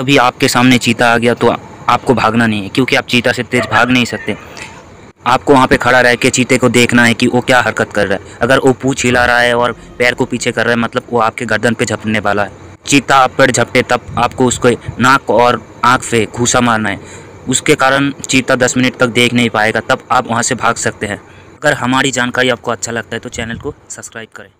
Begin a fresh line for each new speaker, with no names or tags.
कभी आपके सामने चीता आ गया तो आपको भागना नहीं है, क्योंकि आप चीता से तेज भाग नहीं सकते। आपको वहाँ पे खड़ा रह के चीते को देखना है कि वो क्या हरकत कर रहा है। अगर वो पूछ हिला रहा है और पैर को पीछे कर रहा है मतलब वो आपके गर्दन पे झपटने वाला है। चीता आप पर झपटे, तब आपको उसको नाक और आँख पे घूसा मारना है। उसके कारण चीता दस मिनट तक देख नहीं पाएगा, तब आप वहाँ से भाग सकते हैं। अगर हमारी जानकारी आपको अच्छा लगता है तो चैनल को सब्सक्राइब करें।